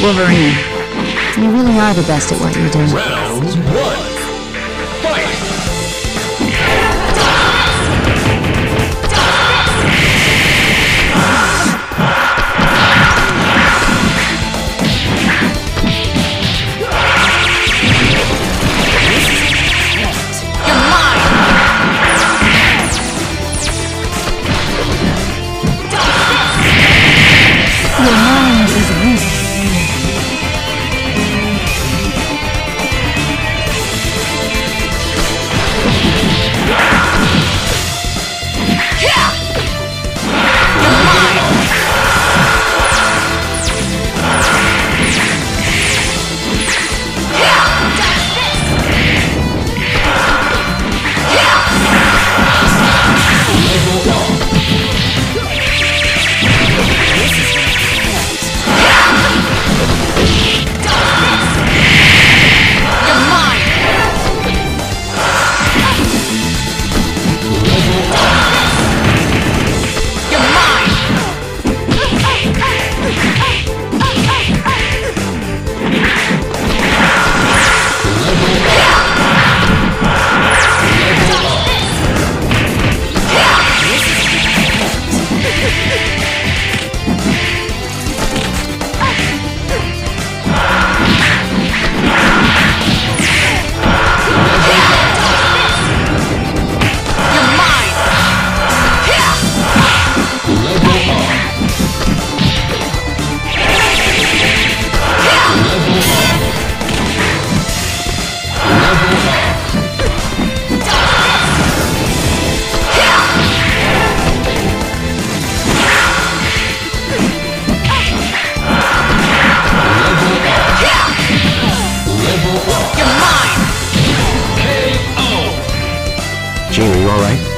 Wolverine, you really are the best at what you do. Round one. Are you alright?